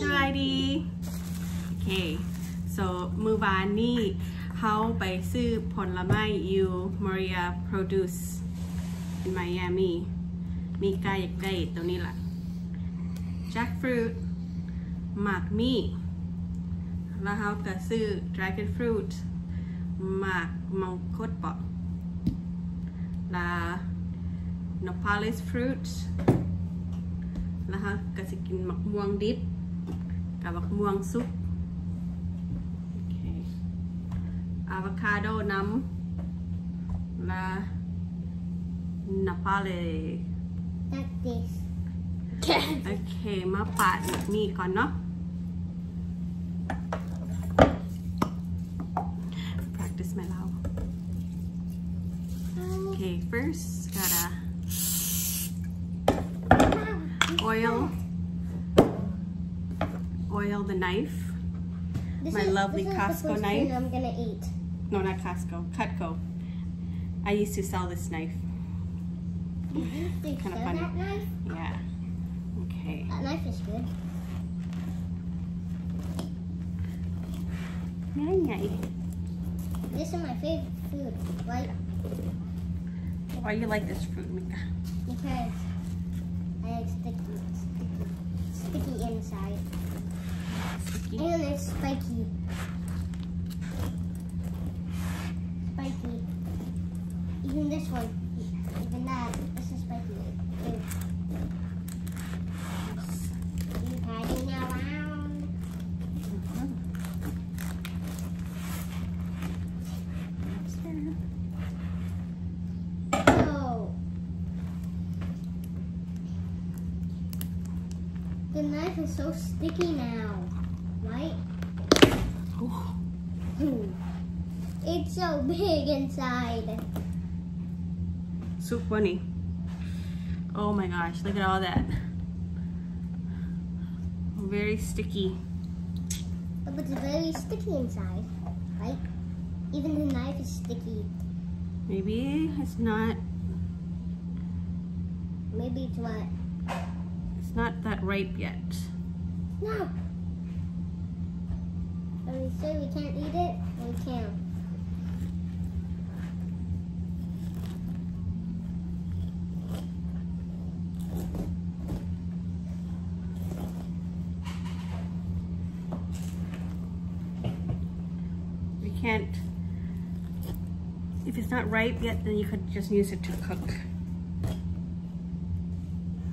สบายดีโอเค so มือวานนี่เขาไปซื้อผลไม้อยู่ Maria Produce in Miami มีกายอยากได้ตัวนี้ล่ะ jackfruit หมากมี่แล้วเขาก็ซื้อ dragon fruit หมากมังคุดปอกลา nopales fruit แล้วเขาก็จะกินหมักม่วงดิบ เอาบักม่วงซุป avocado nấm là Napoli That โอเค มาปาดแบบนี้ก่อนเนาะปาด i ิส my love โอเค first gotta oil oil the knife This My is, lovely Costco knife. I'm gonna eat. no not Costco Cutco I used to sell this knife you Kinda sell funny. that knife? yeah okay That knife is good. This is my favorite food, right? why you like this fruit Mika Because I like sticky, sticky, sticky inside, Sticky? and it's spiky. Spiky. Even this one, even that, this is spiky. You padding around? Oh. The knife is so sticky now, right? It's so big inside. So funny. Oh my gosh, look at all that. Very sticky. But it's very sticky inside, right? Even the knife is sticky. Maybe it's not Maybe it's what? it's not that ripe yet. No. Are we sure we can't eat it? We can. We can't if it's not ripe yet then you could just use it to cook.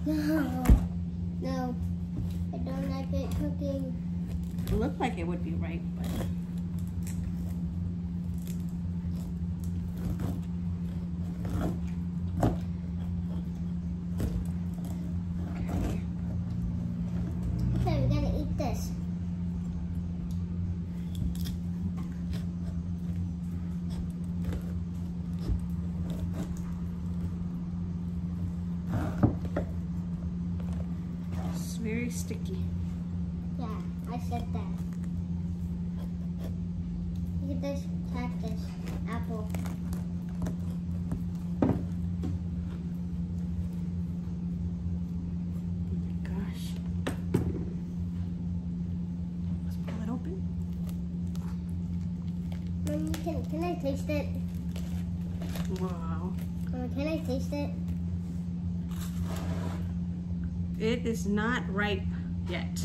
No. No. I don't like it cooking. Looked like it would be ripe, but okay. Okay, we're gonna eat this. It's very sticky. Yeah, I said that. Look at this cactus, apple. Oh my gosh. Let's pull it open. Can, can I taste it? Wow. Mom, can I taste it? It is not ripe yet.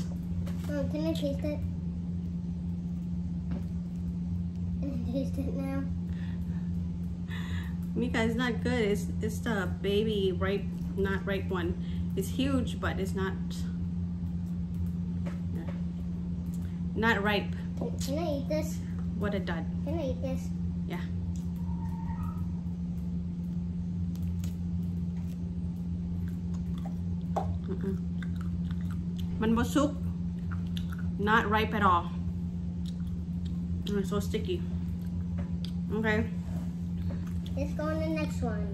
Mom, can I taste it? Can I taste it now? Mika, it's not good. It's it's the baby ripe, not ripe one. It's huge, but it's not not ripe. Can I eat this? what it dud! Can I eat this? Yeah. Mm -mm. One more soup, not ripe at all. And it's so sticky. Okay. Let's go on the next one.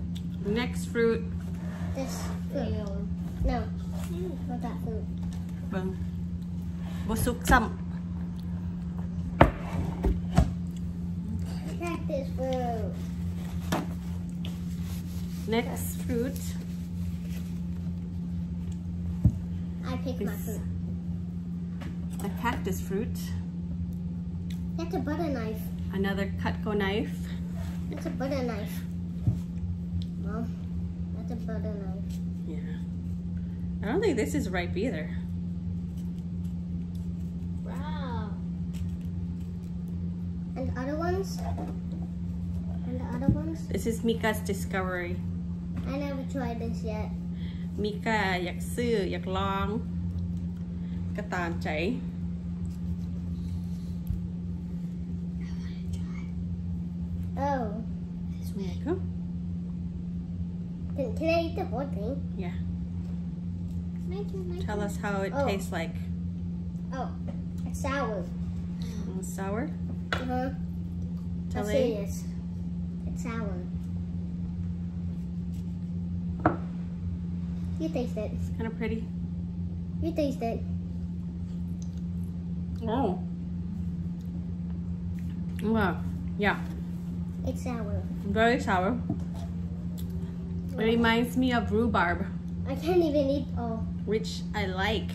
Next fruit. This fruit. No. Not that fruit. Vâng. Một súc sậm. this fruit. Next fruit. I pick my fruit. A cactus fruit. That's a butter knife. Another Cutco knife. That's a butter knife. Mom, that's a butter knife. Yeah. I don't think this is ripe either. Wow. And other ones? And the other ones? This is Mika's discovery. I never tried this yet. มิกาอยากซื้ออยากลองก็ตามใจ Oh. There you go. Can, can I eat the whole thing? Yeah. Can I do my Tell us how it Oh. tastes like. Oh, it's sour. Mm, Sour? Uh-huh. Tell I'm it. serious. It's sour. You taste it. It's kind of pretty. You taste it. Oh. Wow. Yeah. It's sour. Very sour. It reminds me of rhubarb, I can't even eat all. which I like.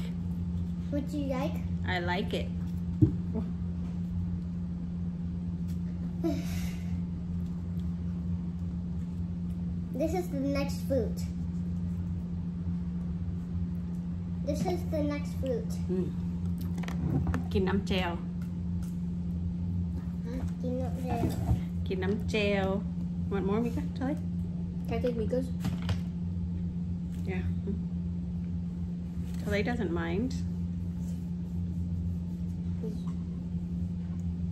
What do you like? I like it. This is the next fruit. This is the next fruit. กินน้ำเจล กินนกเร็ว กินน้ำเจล Want more, Mika? Charlie? Can I take Miko's? Yeah. Charlie doesn't mind.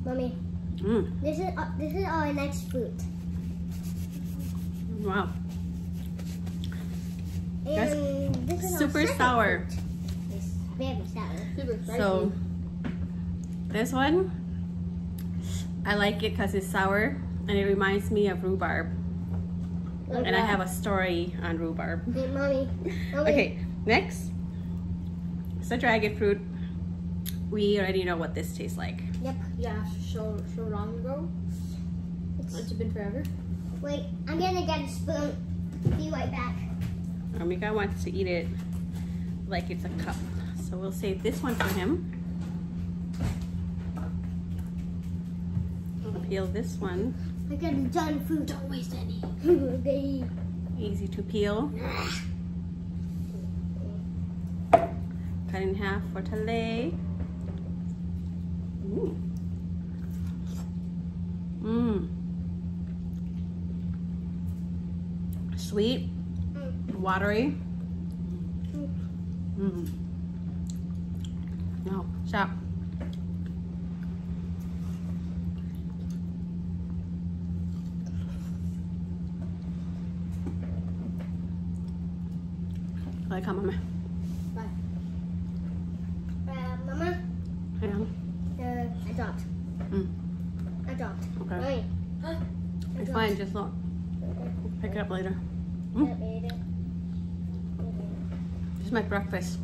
Mommy, Mm. this is uh, this is our next fruit. Wow. That's And this is our super second sour. fruit. It's very sour. Super spicy. So, this one, I like it because it's sour and it reminds me of rhubarb. Like And I have a story on rhubarb. Hey, mommy. mommy. Okay, next. It's a dragon fruit. We already know what this tastes like. Yep. yeah, so so long ago. It's, It's been forever. wait, I'm gonna get a spoon. Be right back. Amika wants to eat it like it's a cup. So we'll save this one for him. Peel this one. I got a done food. Don't waste any. okay. Easy to peel. Cut in half for tale. Ooh. Mmm. Sweet, watery. Mmm. No, stop. Like, come on, man. Uh, Mama, Hang on. uh, I dropped. Mm. I dropped. Okay. Mommy. I It's fine, just look. Pick it up later. Yep, ate it. This is my breakfast.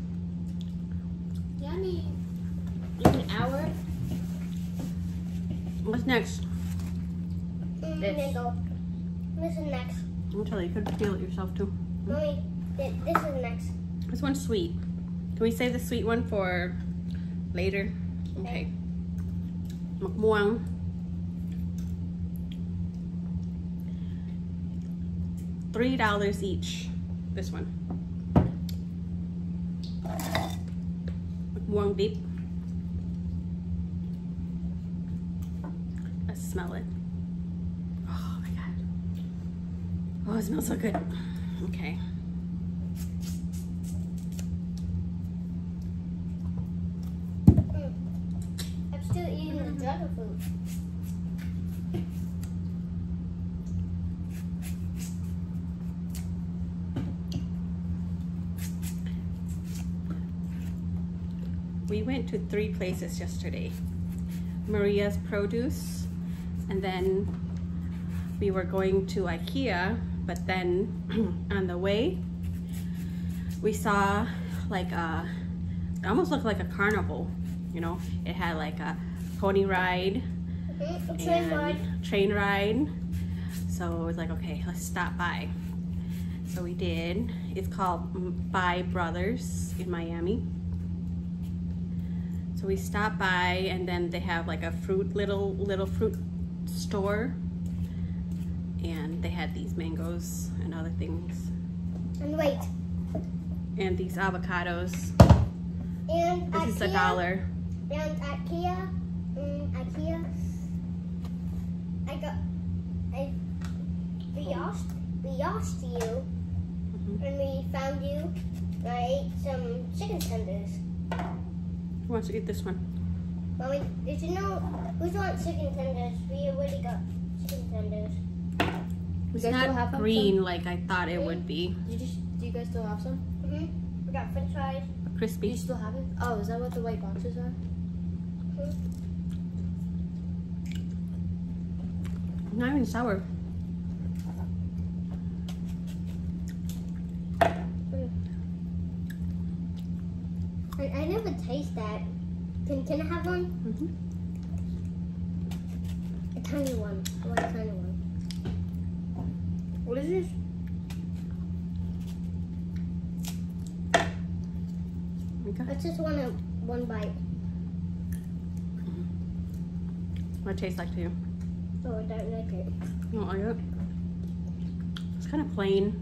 Yummy. In an hour. What's next? Mm, This. There. This is next. I'm telling you, you could feel it yourself too. Mommy, this is next. This one's sweet. Can we save the sweet one for later? Okay. McMuang. Three dollars each. This one. McMuang dip. Smell it. Oh my god. Oh, it smells so good. Okay. Mm. I'm still eating the dragon fruit. We went to three places yesterday. Maria's Produce, and then we were going to IKEA, but then on the way, we saw like a, it almost looked like a carnival, you know? It had like a pony ride and Train ride. train ride. So it was like, okay, let's stop by. So we did. It's called Buy Brothers in Miami. So we stopped by and then they have like a fruit, little, little fruit store. And they had these mangoes and other things. And wait. And these avocados. And This IKEA, is a dollar. And IKEA. Mm, IKEA. I got. I. We asked. We asked you. Mhm. And we found you. And I ate some chicken tenders. Who wants to eat this one? Mommy, did you know who's want chicken tenders? We already got chicken tenders. It's guys still have not some? green like I thought it would mm. be. Do you, just, do you guys still have some? Mm-hmm. We got french fries. Do you Crispy. still have it? Oh, is that what the white boxes are? Hmm. Not even sour. Mm. I, I never taste that. Can, can I have one? Mhm. A tiny one. I want a tiny one. What is this? Okay. I just want a one bite. What it tastes like to you? Oh, I don't like it. You don't like it? It's kind of plain,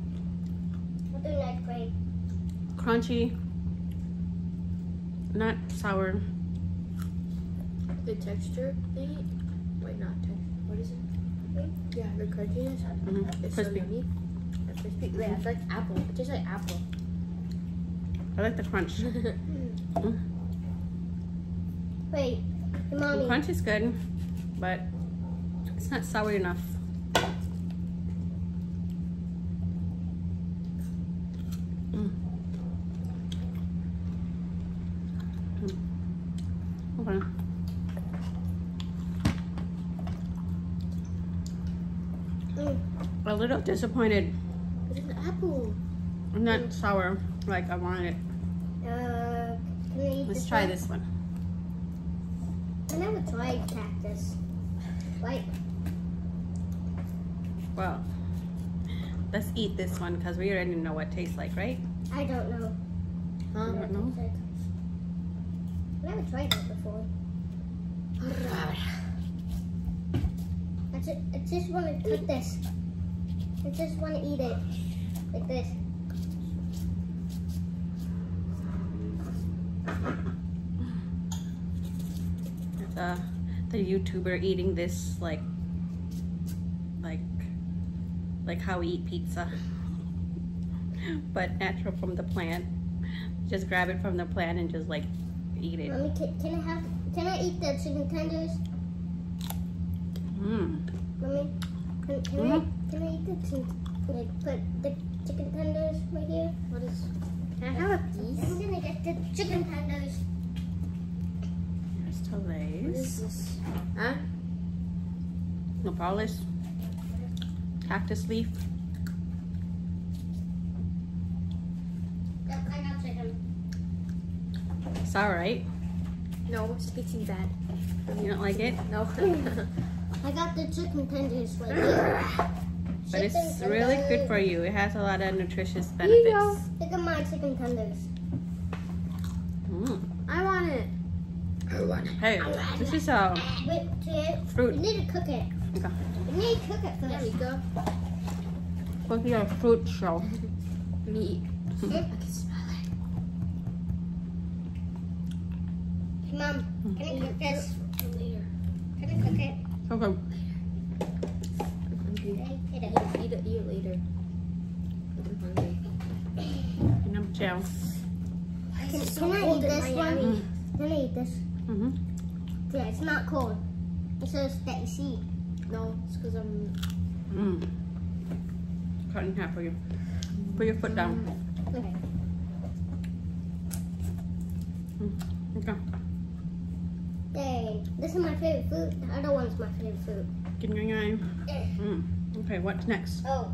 I don't like grape. crunchy, not sour. The texture thingy? Wait, not texture. What is it? Hmm? Yeah, the crunchiness. Mhm. It's Crispy. so yummy. It's crispy. Yeah, it's like apple. It tastes like apple. I like the crunch. Wait, mommy. The crunch is good, but it's not sour enough. Mm. Mm. Okay. Mm. A little disappointed. It's an apple. Not sour like I wanted. Uh, can I eat Let's this try one? this one. I never tried cactus. Like, Well, let's eat this one because we already know what it tastes like, right? I don't know. Huh? You don't know? I never tried that before. I just, I just want to cook this. I just want to eat it like this. The the YouTuber eating this like like like how we eat pizza, but natural from the plant. Just grab it from the plant and just like eat it. Mommy, can, can I have? Can I eat the chicken tenders? Mm. Mommy, can, can mm-hmm. I can I eat the chicken? Like put the chicken tenders right here. What is? Can I have a piece? I'm gonna get the chicken tenders. Here's What is this? Huh? Nopales. Cactus leaf. Yep, I got chicken. Sour, right? No, it's tasting bad. You don't like it? No. I got the chicken tenders right here. But it's Chicken really good for you. It has a lot of nutritious Here you go. benefits. Look at my chicken tenders. Mm. I want it. I want it. Hey, this is a Wait, to fruit. We need to cook it. Okay. We need to cook it There we first. go. Look at your fruit show. Meat. I Hmm? can smell it. Mom, can I cook this? Later. Can I cook it? Okay. Can I eat Eat it? it, eat it, eat it later. I'm hungry. And I'm gel. Can, so can I eat in this Miami. one? Can I eat this? Mm-hmm. Yeah, it's not cold. It says spicy. No, it's because I'm. Mm. Cut in half for you. Put your foot down. Okay. Okay. This is my favorite food. The other one's my favorite food. Give me your eye. Mm. Okay, what's next? Oh,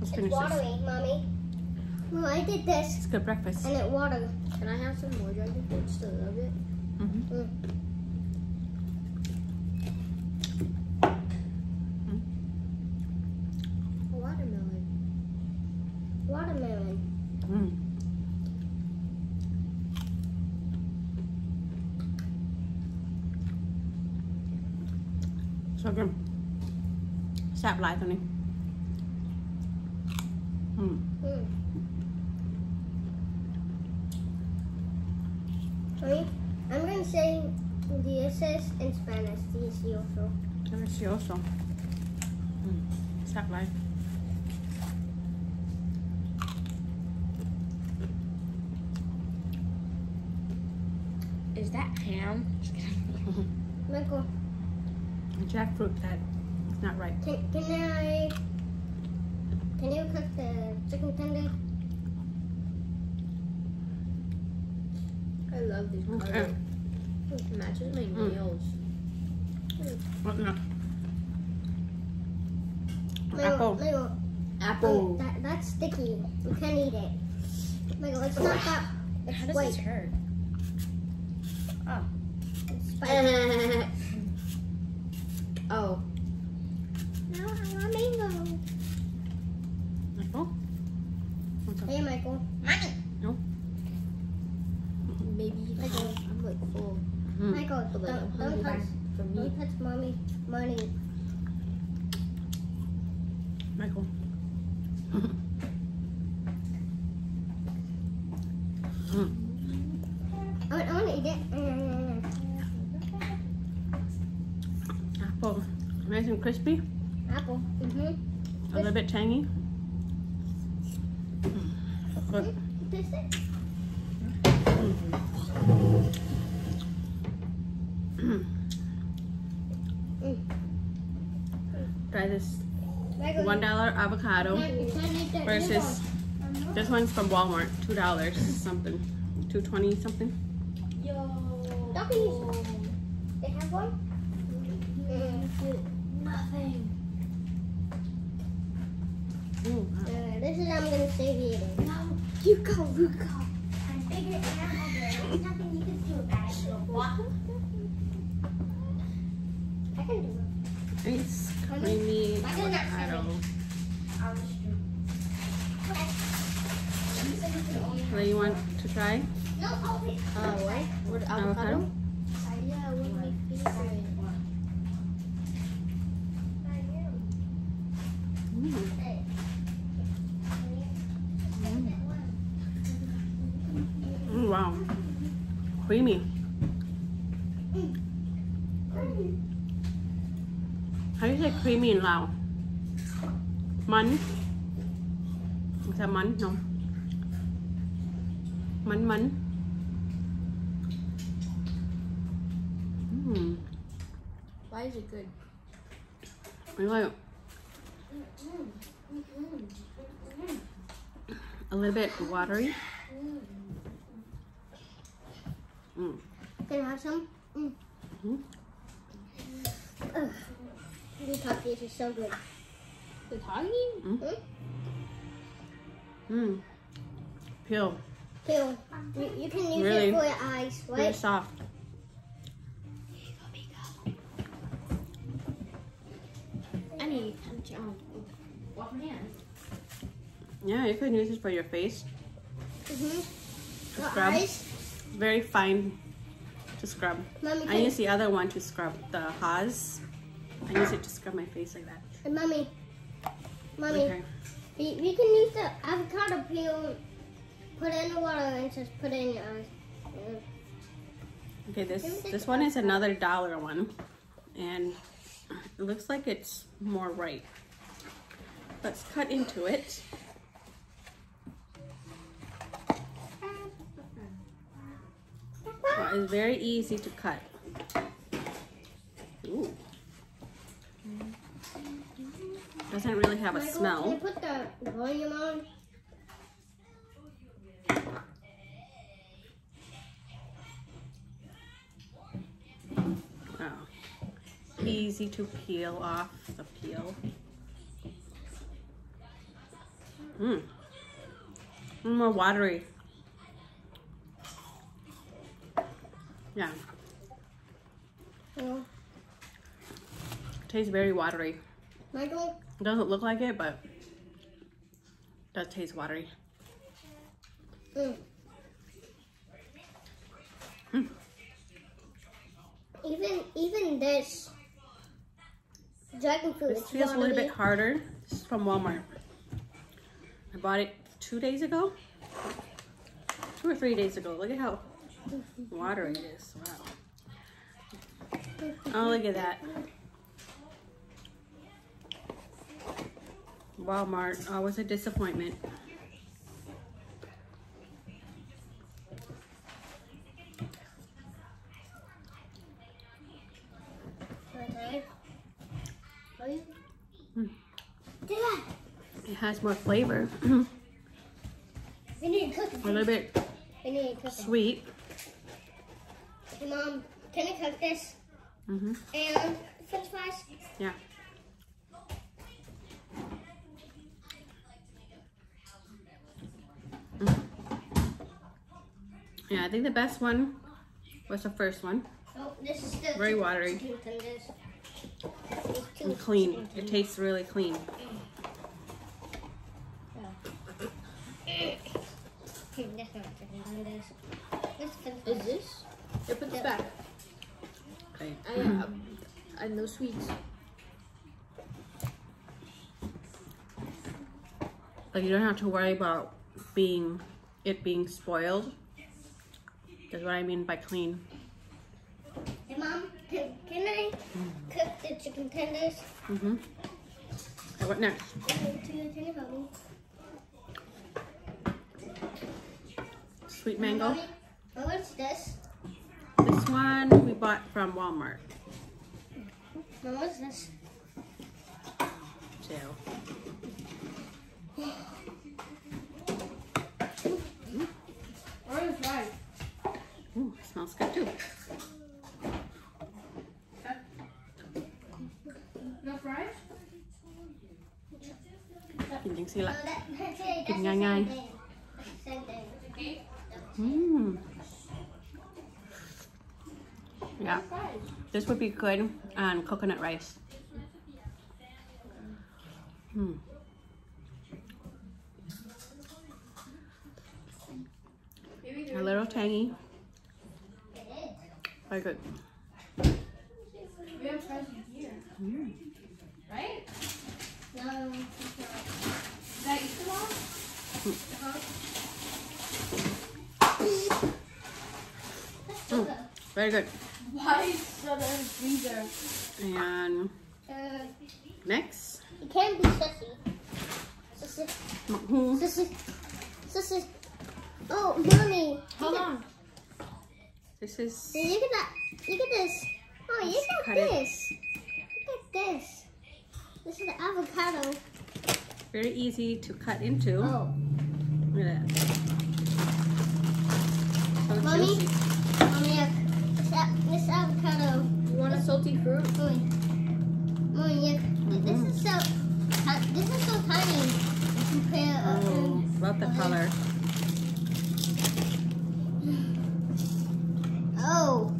Let's it's finish this. mommy. Well, I did this It's good breakfast. and it watered. Can I have some more fruit? Just a little bit. Mm-hmm. A I'm going to say DSS in Spanish, delicioso. Delicioso. Mm. It's that like? Is that ham? Michael. Jackfruit that it's not right. Can, can I, can you cook the chicken tender? I love this Okay. It matches my Mm. nails. what not Michael, apple Michael, Apple. That, that's sticky. You can't eat it. Michael, it's not that. It's How does white. this hurt? It's spicy. oh. no, I want mango. Apple? What's up? Hey, Michael. Maybe Michael. I'm like full. Mm. Michael, But like I'm don't, hungry don't touch, for me. don't touch mommy money. Michael. mm. I want, to eat it. Mm. Apple. Nice and crispy. Apple. Mm-hmm. A little bit tangy. Good. Taste it. Try this Michael, one dollar you avocado can't, you can't eat that versus nibble. this one's from Walmart, two dollars something, two twenty something. Yo. Don't be. They have one? Mm. Nothing. Ooh, Uh, this is I'm gonna save you eating. No. You go, you go. I'm bigger and try? No. Uh, what? What avocado? Avocado? Yeah, my favorite. Mm. Wow. Creamy. How do you say creamy in Lao? Man? Is that man? No. Like a little bit watery. Mm. Can I have some? Mm. Mhm. Ugh. These toffees are so good. The toggy? Mm. Peel. Peel. You, you can use Really? it for your eyes, Really soft. Hands. Yeah, you can use it for your face. Mm-hmm. To scrub. eyes. Very fine to scrub. Mommy, I use the other one to scrub the Haas. I use it to scrub my face like that. and mommy, mommy, Okay. you, you can use the avocado peel, put it in the water, and just put it in your eyes. Okay, this this one is another dollar one, and it looks like it's more ripe. Let's cut into it. Well, it's very easy to cut. Ooh. Doesn't really have a Michael, Can smell. you put the volume on? Oh. Easy to peel off the peel. Mmm. More watery. Yeah, No. tastes very watery. Michael, It doesn't look like it, but does taste watery. mm. Mm. even even this dragon fruit. This feels a little bit harder. This is from Walmart. Bought it two days ago. Two or three days ago. Look at how watery it is. Wow. Oh, look at that. Walmart, oh, always a disappointment. Okay. Are you? Hmm. Dad, It has more flavor. we need to cook a little bit We need to cook sweet. Hey, Mom, can I cook this? hmm And french fries? Yeah. Mhm. Yeah, I think the best one was the first one. Oh, this is still Very watery. chicken tenders. It's two And clean. It tastes really clean. Hey, that's not chicken tenders. This is french Is fries. this? Here, put this Yeah. back. Okay. I, um, I no sweets. Like you don't have to worry about being it being spoiled. That's what I mean by clean. Hey, Mom, can, can I cook the chicken tenders? Mm-hmm. Okay, what next? Can you, can you help me? Sweet mango. What's this? This one we bought from Walmart. What's this? Sale. Orange. Ooh, smells good too. No fries? That, that's it. That's the Ngay ngay. same thing. That's the same thing. Mmm. Yeah, Fries. This would be good on coconut rice. Hmm. Maybe A little tangy. It is. Very good. We have fries in here. Mm. Right? No, Is that Easter mom? uh-huh. That's Mm. sugar. Very good. Why is soda in the freezer? And Uh, it can be sissy. Sissy. hmm, Sissy. Sissy. Oh, mommy. Hold on. this is Look at that. Look at this. Oh, Let's look at it. this. Look at this. This is the avocado. very easy to cut into. Oh. Look at that. So Mommy? juicy. Mommy, look. This, avocado. You want a salty fruit? Mommy. Mommy, look. This is so. Uh, this is so tiny. Compare. Uh, Oh, love the color. Oh.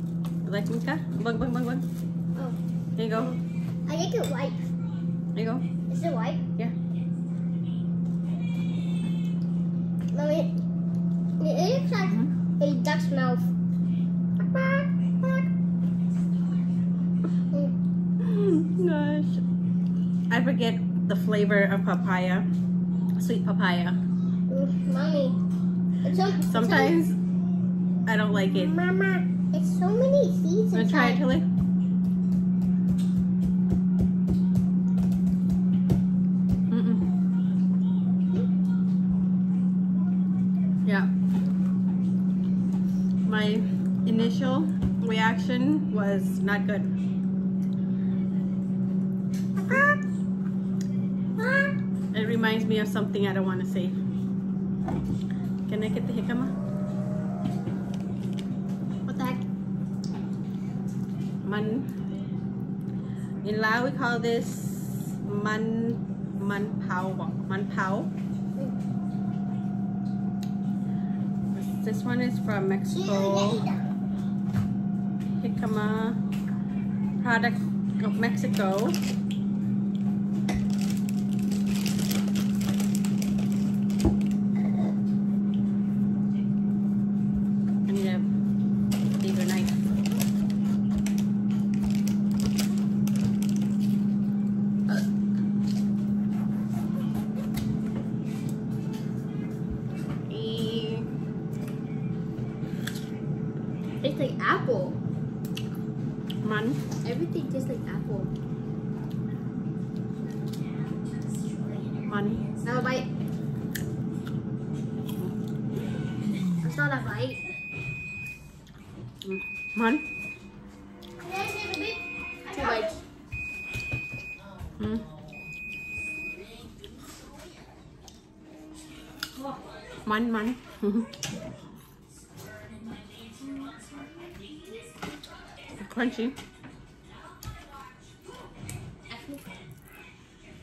You like Mika? Bug, bug, bug, bug. Oh. Here you go. I think it white. There you go. Is it white? Yeah. Mommy. It looks like Mhm. a duck's mouth. Gosh. I forget the flavor of papaya. Sweet papaya. Mm, Mommy. It's so, it's so- Sometimes I don't like it. Mama, it's so many seeds Wanna try it. Tilly? Yeah. My initial reaction was not good. It reminds me of something I don't want to say. Can I get the jicama? What the heck? Man. In Lao, we call this man man pao. Man pao. This one is from Mexico. Jicama product of Mexico. Crunchy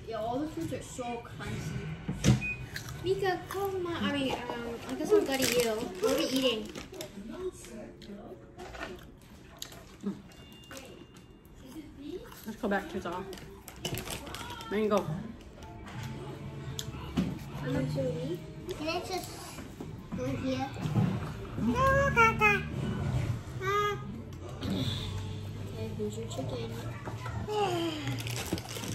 Yeah, all the fruits are so crunchy. Mika, come on. I mean, um, I guess I'm go to you. What are we eating? let's go back to the mango I'm not sure we. Can I just go here? No, Kaka. Here's your chicken. Chicken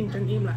กินจนอิ่มละ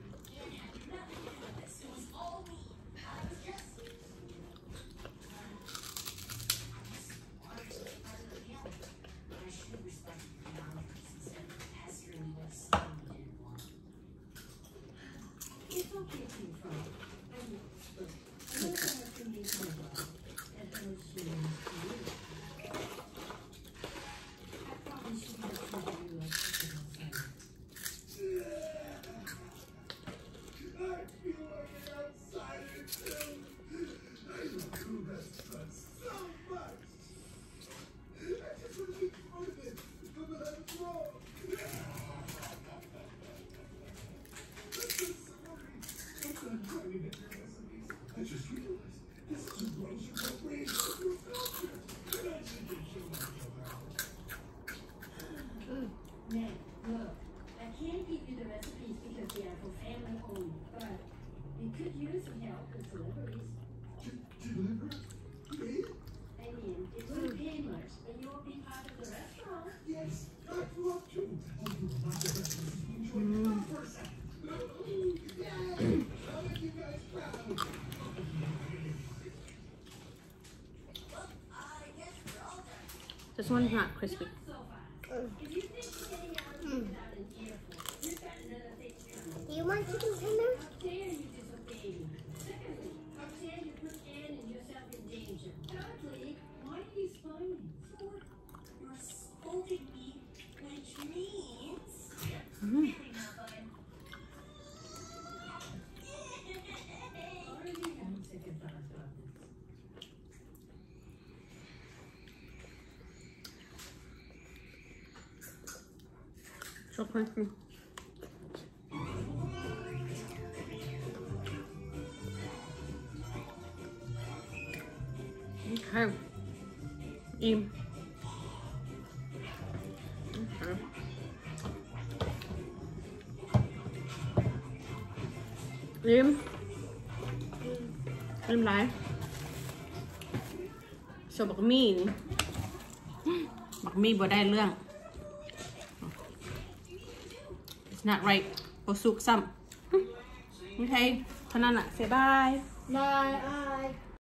one's not crispy so crunchy okay อิ่มอิ่มอิ่มไรโซบักมี่นี่บักมี่บ่ได้เรื่อง it's not right บ่สุกซ้ำโอเคเท่านั้นอะ say bye Bye.